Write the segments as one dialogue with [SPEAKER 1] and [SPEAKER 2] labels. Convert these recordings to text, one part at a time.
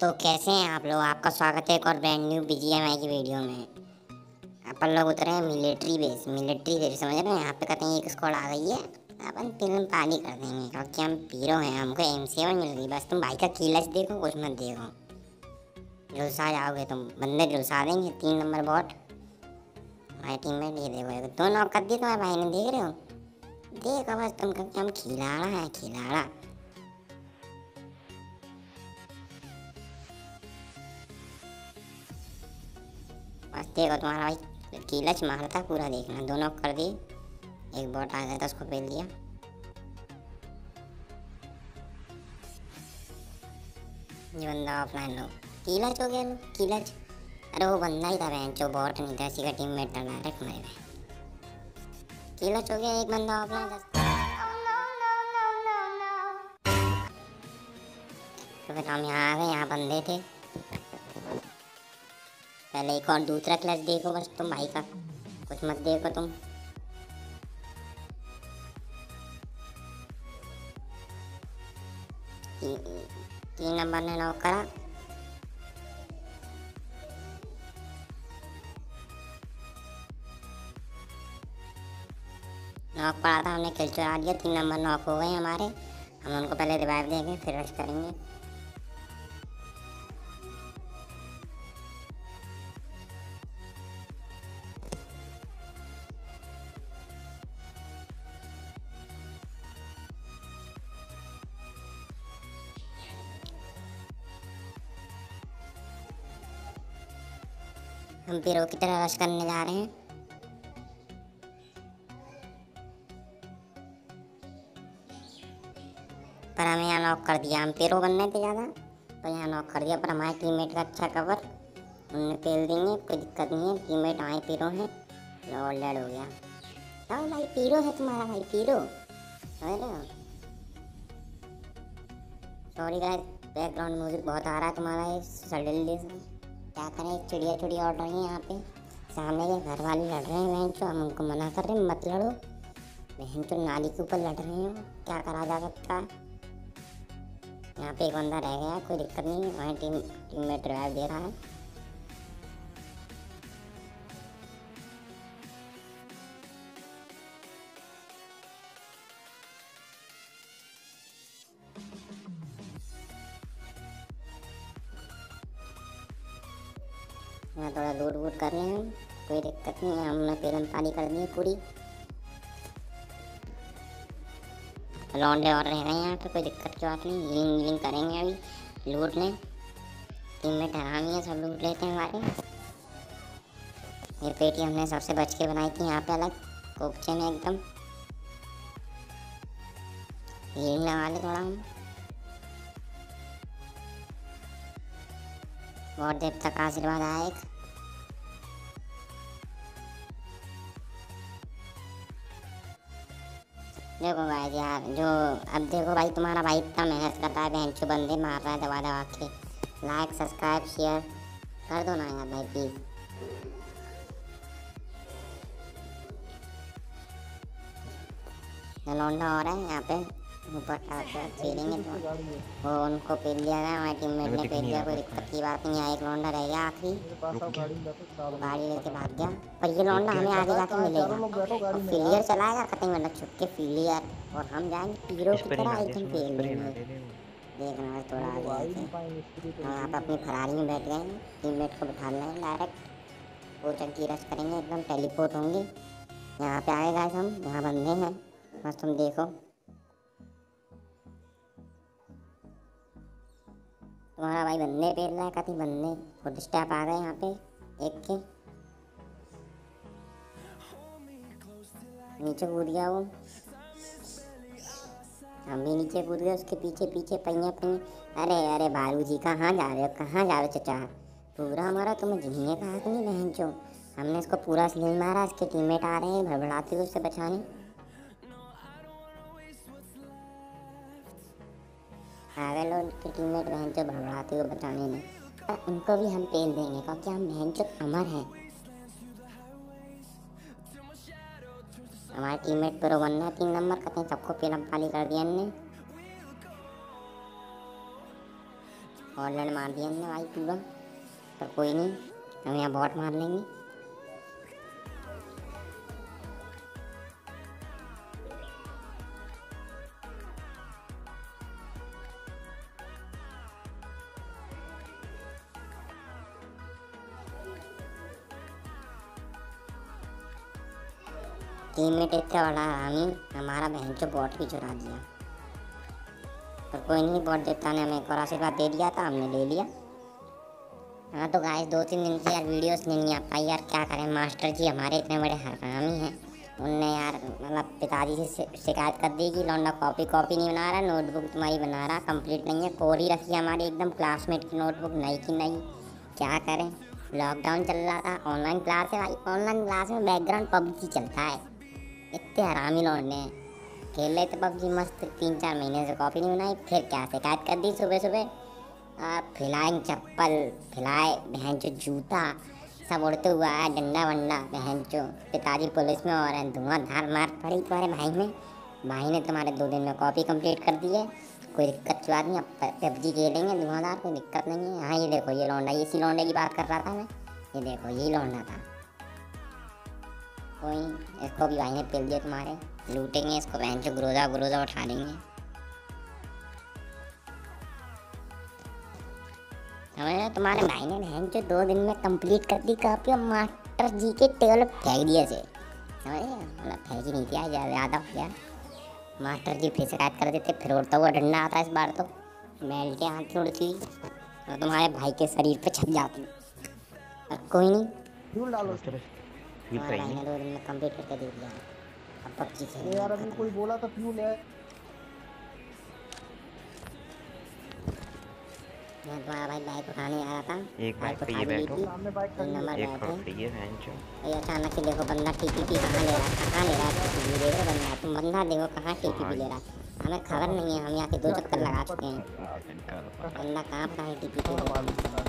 [SPEAKER 1] तो कैसे हैं आप लोग? आपका स्वागत है एक और ब्रांड न्यू बीजीएमआई की वीडियो में। अपन लोग उतरे हैं मिलिट्री बेस मिलिट्री बेस समझ रहे हैं? यहाँ पे कहते हैं, एक स्कॉड आ गई है। अपन फ़िल्म पानी कर देंगे। क्योंकि हम पीरो हैं, हमको एम सी मिल रही बस तुम भाई का कीलच देखो, कुछ मत देखो। जुलसा जाओगे तुम। बंदे जुलसा देंगे, तीन नंबर बॉट हमारे टीम में ये देखो दो नॉक कर दिए तुम्हारे भाई ने, देख रहे हो? देखो बस तुम क्योंकि हम खिलाड़ा हैं, खिलाड़ा। बस देखो तुम्हारा भाई। कीलच मारता पूरा देखना। दोनों कर दिए। एक बॉट आ गया था, उसको पेल दिया। ये बंदा ऑफलाइन लो कीलच हो गया लो कीलच अरे वो बंदा ही था बहन, जो बॉट नहीं था, इसी का टीम मेट था डायरेक्ट मरे गए कीलच हो गया, एक बंदा ऑफलाइन था। तो फिर हम यहाँ आ गए, यहाँ बंदे थे। पहले एक और दूसरा क्लच देखो बस तुम भाई का। कुछ मत देखो तुम। तीन नंबर ने नॉक करा? नॉक पड़ा था, हमने किल चुरा दिया, तीन नंबर नॉक हो गए हमारे। हम उनको पहले रिवाइव देंगे, फिर रश करेंगे। हम पीरो की तरह रश करने जा रहे हैं। पर हमें यहाँ नॉक कर दिया। हम पेरो बनने थे ज़्यादा तो यहाँ नॉक कर दिया। पर हमारे टीममेट का अच्छा कवर हमने पेल देंगे कोई दिक्कत नहीं है। टीममेट हमारे पीरो हैं। लॉल डेड हो गया। तो भाई, पीरो है तुम्हारा भाई, pro. Sorry guys background music बहुत आ रहा है तुम्हारा ये सडनली से। क्या करें चिड़िया चुड़िया उड़ रही हैं यहाँ पे। सामने के घर वाले लड़ रहे हैं, बहन हम उनको मना कर रहे हैं, मत लड़ो। बहन चो, नाली के ऊपर लड़ रहे हैं। क्या करा जा सकता है? यहाँ पे एक बंदा रह गया कोई दिक्कत नहीं वहाँ टीम टीम में ड्राइव दे रहा है। यहाँ थोड़ा लूट वूट कर रहे हैं। कोई दिक्कत नहीं है, हमने पेलन पानी कर दी पूरी। लौंडे और रह गए हैं यहाँ पे कोई दिक्कत की बात नहीं। हीलिंग वीलिंग करेंगे अभी लूट लें टीम में ठहरानी है, सब लूट लेते हैं हमारे। ये पेटी हमने सबसे बच के बनाई थी यहाँ पे अलग, कोपचे में एकदम। हीलिंग लगा ले थोड़ा हम। बहुत देर तक आशीर्वाद आया एक। देखो भाई यार जो, अब देखो भाई, तुम्हारा भाई इतना मेहनत करता है, बहन चो बंदे मार रहा है दबा दबा के। लाइक सब्सक्राइब शेयर कर दो ना यार भाई प्लीज़ लौंडा हो रहा है यहाँ पे। ऊपर खेलेंगे तो वो उनको पेल दिया गया हमारे टीम मेट ने पेल दिया कोई दिक्कत की बात नहीं है एक लौंडा रह गया आखिरी। गाड़ी लेके भाग गया। पर ये लौंडा हमें आगे जाके मिलेगा। और फिलियर चलाएगा कतई मतलब छुप के फिलियर और हम जाएँगे पीरो की तरह एकदम पेल देंगे देखना थोड़ा आगे हम यहाँ पर अपनी फरारी में बैठ गए हैं टीम को बिठा लें डायरेक्ट वो चक्की रश करेंगे एकदम टेलीपोर्ट होंगे। यहाँ पे आएगा हम यहाँ बंदे हैं। बस तुम देखो। तुम्हारा भाई बंदे पेल रहा है, काफ़ी बंदे फुट स्टेप आ गए यहाँ पे, एक के। नीचे कूद गया वो। हम भी नीचे कूद गए, उसके पीछे पीछे पहिया पहिया अरे अरे बालू जी कहाँ जा रहे हो? कहाँ जा रहे हो चचा? पूरा हमारा तुम्हें झीलने का हाथ नहीं बहन चो? हमने इसको पूरा स्लिंग मारा, इसके टीममेट आ रहे हैं भड़बड़ाते हुए उससे बचाने। आगे लोग की टीममेट बहन चो भड़बड़ाते हुए बचाने में उनको भी हम पेल देंगे, क्योंकि हम बहन चो अमर हैं। हमारे टीममेट पर बनना तीन नंबर कहते हैं सबको पेलम पाली कर दिया हमने ऑनलाइन मार दिया हमने भाई पूरा। पर कोई नहीं, हम यहाँ बॉट मार लेंगे। टीम में इतना बड़ा हरामी हमारा बहन को बॉट भी चुरा दिया। पर कोई नहीं बॉट देता ने हमें एक और आशीर्वाद दे दिया था, हमने ले लिया। हाँ तो गाइस दो तीन दिन से यार वीडियोस नहीं आ पाई यार, क्या करें? मास्टर जी हमारे इतने बड़े हरामी हैं। उनने यार मतलब पिताजी से शिकायत कर दी कि लौंडा कॉपी कॉपी नहीं बना रहा नोटबुक तुम्हारी बना रहा कंप्लीट नहीं है कोर ही रखी हमारी, एकदम क्लासमेट की नोटबुक नई की नई। क्या करें? लॉकडाउन चल रहा था ऑनलाइन क्लास है भाई ऑनलाइन क्लास में बैकग्राउंड पबजी चलता है। इतने हरामी लौंडे हैं खेल रहे थे पबजी मस्त, तीन चार महीने से कॉपी नहीं बनाई, फिर क्या शिकायत कर दी सुबह सुबह? फिलाएंग चप्पल, फिलाए, बहन चो जूता, सब उड़ते हुआ है डंडा वंडा, बहन चो पिताजी पुलिस में और धुआँ धार मार पड़ी तुम्हारे भाई में। भाई ने तुम्हारे दो दिन में कॉपी कंप्लीट कर दी है। कोई दिक्कत की बात नहीं, अब पबजी खेलेंगे धुआंधार, कोई दिक्कत नहीं है। हाँ ये देखो, ये लौंडा इसी लौंडे की बात कर रहा था मैं। ये देखो, यही लौंडा था। कोई इसको भी भाई ने पिल दिया तुम्हारे। लूटेंगे इसको बहन से गुरोजा गुरोजा उठा लेंगे। तुम्हारे भाई ने बहन से दो दिन में कंप्लीट कर दी काफ़ी और मास्टर जी के टेबल फेंक दिए से मतलब फेंक ही नहीं दिया ज़्यादा हो गया। मास्टर जी फिर शिकायत कर देते, फिर उड़ता हुआ डंडा आता इस बार तो। बेल्टें हाथ उड़ती और तुम्हारे भाई के शरीर पे छप जाती। और कोई नहीं।
[SPEAKER 2] डालो
[SPEAKER 1] फ्यूल चाहिए दो दिन में कंप्लीट करके दे दिया अब पबजी खेल
[SPEAKER 2] यार अभी कोई बोला था फ्यूल है
[SPEAKER 1] मैं तुम्हारा भाई बाइक उठाने आ रहा था
[SPEAKER 3] एक बाइक पे ये बैठो
[SPEAKER 2] सामने बाइक खड़ी
[SPEAKER 1] नंबर
[SPEAKER 3] एक
[SPEAKER 1] बैठे
[SPEAKER 3] खड़ो ये बहन चो
[SPEAKER 1] ये अचानक से देखो बंदा टीपीपी कहाँ ले रहा है कहाँ ले रहा है टीपीपी देख रहे बंदा तुम बंदा देखो कहाँ टीपीपी ले रहा है हमें खबर नहीं है हम यहाँ के दो चक्कर लगा चुके हैं बंदा कहाँ पर है टीपीपी ले रहा है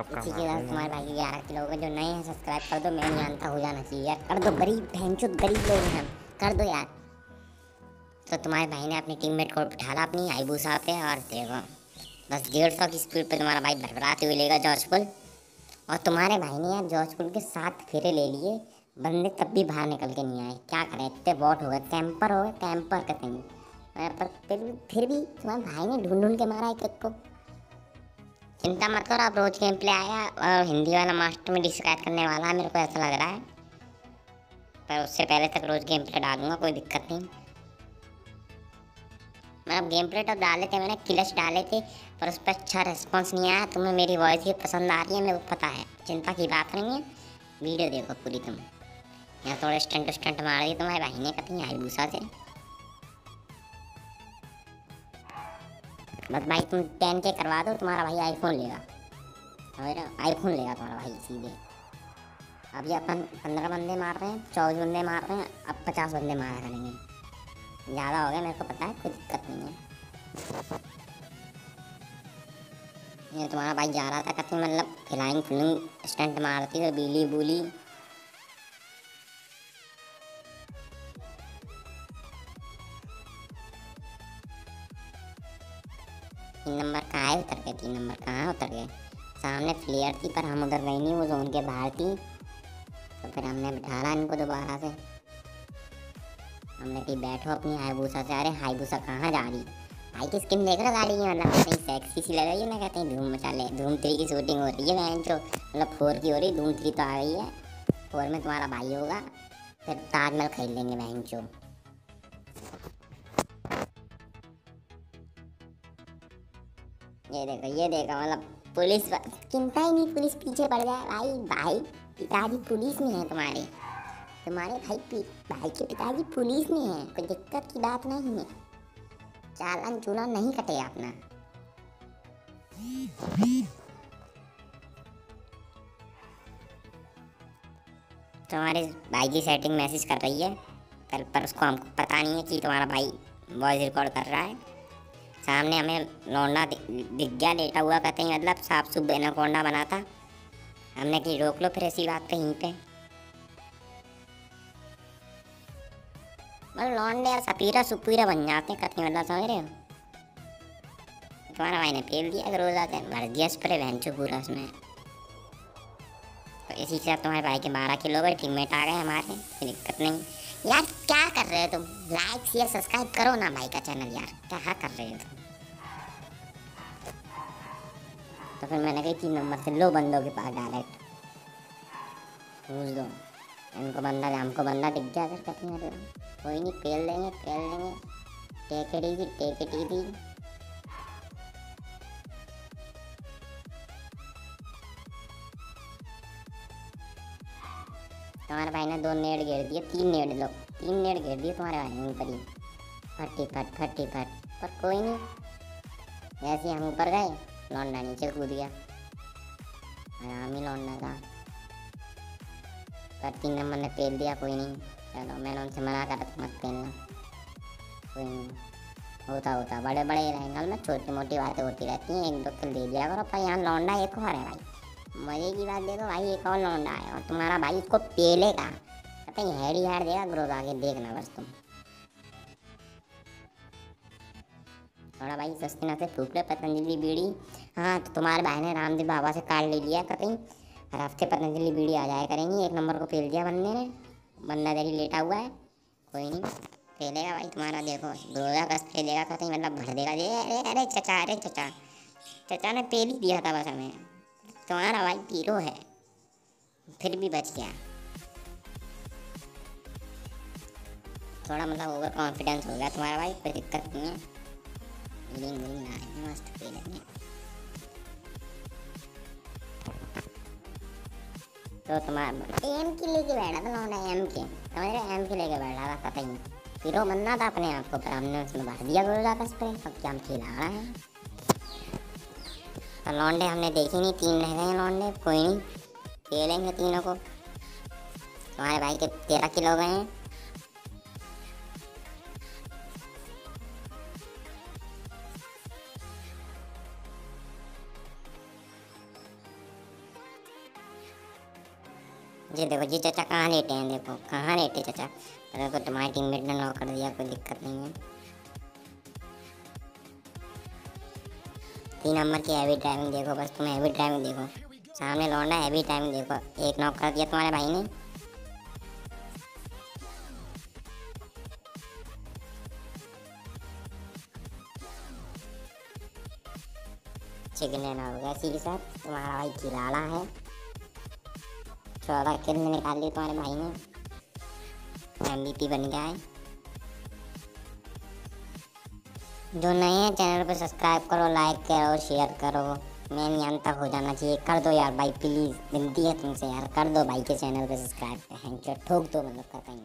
[SPEAKER 3] कब का
[SPEAKER 1] इसी के साथ तुम्हारे भाई ग्यारह किलो का जो नए हैं सब्सक्राइब कर दो मैं नहीं जानता हो जाना चाहिए यार। कर दो गरीब भैंचुत गरीब लोग हैं हम। कर दो यार। तो तुम्हारे भाई ने अपनी टीममेट को बिठाला अपनी आईबूसा पे और देखो बस डेढ़ सौ की स्पीड पे तुम्हारा भाई भरभराते हुए लेगा जॉर्जपुल और तुम्हारे भाई ने यार जॉर्जपुल के साथ फेरे ले लिए बंदे तब भी बाहर निकल के नहीं आए। क्या करें इतने बॉट हो गए कैंपर हो गए कैंपर कहते हैं पर फिर भी फिर भी तुम्हारे भाई ने ढूंढ ढूंढ के मारा एक एक को। चिंता मत करो, आप रोज गेम प्ले आया और हिंदी वाला मास्टर में शिकायत करने वाला है, मेरे को ऐसा लग रहा है। पर उससे पहले तक रोज गेम प्ले डालूँगा, कोई दिक्कत नहीं। मतलब गेम प्ले तो डाले थे, मैंने क्लच डाले थे, पर उस पर अच्छा रिस्पॉन्स नहीं आया, तुम्हें मेरी वॉइस ही पसंद आ रही है, मेरे को पता है। चिंता की बात नहीं है वीडियो देखो पूरी तुम। यहाँ थोड़े स्टंट स्टंट मार दी तुम्हारे भाई ने कहीं आई भूसा से। बस भाई तुम टेन के करवा दो, तुम्हारा भाई आईफोन लेगा। समझ आईफोन लेगा तुम्हारा भाई, सीधे। अभी अपन पंद्रह बंदे मार रहे हैं, चौबीस बंदे मार रहे हैं, अब पचास बंदे मारा करेंगे ज़्यादा हो गया मेरे को पता है, कोई दिक्कत नहीं है। ये तुम्हारा भाई जा रहा था, कहते मतलब फिलाइंग फिलिंग स्टंट मारती तो बीली बूली तीन नंबर कहाँ है? उतर गए, तीन नंबर कहाँ उतर गए। सामने फ्लेयर थी, पर हम उधर गए नहीं, वो जोन के बाहर थी। तो फिर हमने बिठाला इनको दोबारा से। हमने कहीं, बैठो अपनी हाईबूसा से, अरे हाईबूसा कहाँ जा रही? भाई की स्किन देख रहा गाड़ी की मतलब कहीं सेक्सी सी लग रही है? ना कहते हैं, धूम मचा ले, धूम थ्री की शूटिंग हो रही है बहन जो मतलब फोर की हो रही, धूम थ्री तो आ गई है। फोर में तुम्हारा भाई होगा, फिर ताजमहल खरीद लेंगे बहन चो ये देखो ये देखो मतलब पुलिस चिंता ही नहीं, पुलिस पीछे पड़ जाए। भाई भाई, पिताजी पुलिस में है तुम्हारे। तुम्हारे भाई भाई के पिताजी पुलिस में है। कोई दिक्कत की बात नहीं है। चालान चूलान नहीं कटेगा अपना। तुम्हारे भाई की सेटिंग मैसेज कर रही है। कल पर उसको हमको पता नहीं है कि तुम्हारा भाई वॉइस रिकॉर्ड कर रहा है। सामने हमें लौंडा दिख गया लेटा हुआ कहते हैं मतलब साफ़ सुब एनाकोंडा बना था हमने कि रोक लो फिर ऐसी बात यहीं पे। मतलब लौंडे यार सपीरा सुपीरा बन जाते हैं कहते हैं मतलब समझ रहे हो? तुम्हारा भाई ने फेल दिया अगर रोजा से भर दिया स्प्रे भैंचो पूरा उसमें। तो इसी से तुम्हारे भाई के बारह किलो के टीममेट आ गए हमारे दिक्कत नहीं। यार, क्या कर रहे हो तुम? लाइक शेयर सब्सक्राइब करो ना भाई का चैनल यार। क्या कर रहे हो तुम? तो फिर मैंने कही तीन नंबर से लो बंदों के पास डायरेक्ट पूछ दो? इनको बंदा, हमको बंदा दिख गया अगर कहीं कोई नहीं पेल देंगे पेल देंगे take it easy take it easy तुम्हारे भाई ने दो नेट घेर दिए, तीन नेट लो। तीन नेट घेर दिए, तुम्हारे भाई ने ऊपर ही फटी फट फटी फट पर कोई नहीं। जैसे हम ऊपर गए, लौंडा नीचे कूद गया। आराम ही लौंडा था। पर तीन नंबर ने पेल दिया, कोई नहीं। चलो, मैंने उनसे मना करा था मत पेलना कोई नहीं। होता होता। बड़े बड़े एंगल में छोटी मोटी बातें होती रहती हैं। एक दो किल दे दिया करो। पर यहाँ लौंडा एक और है भाई। मज़े की बात देखो भाई एक और लौंडा है? और तुम्हारा भाई इसको पेलेगा। पता ही हैडी हार देगा ग्रोथ आगे, देखना बस तुम। थोड़ा भाई सस्ती ना से फूक ले पतंजलि बीड़ी। हाँ तो तुम्हारे भाई ने रामदेव बाबा से कार्ड ले लिया कहीं। हर हफ़्ते पतंजलि बीड़ी आ जाया करेंगी। एक नंबर को फेल दिया बंदे ने। बंदा देरी लेटा हुआ है। कोई नहीं, फेलेगा भाई तुम्हारा, देखो। ग्रोजा का फेलेगा कहीं मतलब भर देगा। अरे अरे, चचा अरे, चचा। चचा ने पेल ही दिया था बस हमें। तुम्हारा भाई पीरो है। फिर भी बच गया। थोड़ा मतलब ओवर कॉन्फिडेंस हो गया तुम्हारा भाई, कोई दिक्कत नहीं है। वीलिंग आ रही है, मस्त फीलिंग है। तो तुम्हारा एम की लेके बैठा था लौंडा एम के। समझ रहे एम के लेके बैठा था ही फिर वो बनना था अपने आप को, पर हमने उसमें भर दिया गोला का स्प्रे, अब क्या हम खिला रहे हैं? तो लौंडे हमने देखे नहीं, तीन रह गए हैं लौंडे, कोई नहीं। खेलेंगे तीनों को। तुम्हारे भाई के तेरह किलो गए हैं। जी देखो जी, चाचा कहाँ लेटे हैं? देखो, कहाँ लेटे चाचा? अगर को तुम्हारी टीममेट ने नॉक कर दिया, कोई दिक्कत नहीं है। तीन नंबर की हैवी ड्राइविंग देखो, बस तुम्हें हैवी ड्राइविंग देखो। सामने लौंडा हैवी ड्राइविंग देखो। एक नॉक कर दिया तुम्हारे भाई ने। चिकन लेना हो गया इसी के साथ। तुम्हारा भाई खिलाड़ा है। चौदह किल निकाल ली तुम्हारे भाई ने। एमवीपी बन गया है। जो नए हैं चैनल को सब्सक्राइब करो लाइक करो शेयर करो। मेन यहाँ तक हो जाना चाहिए। कर दो यार भाई प्लीज़ विनती है तुमसे यार। कर दो भाई के चैनल को सब्सक्राइब थैंक यू ठोक दो मतलब कहीं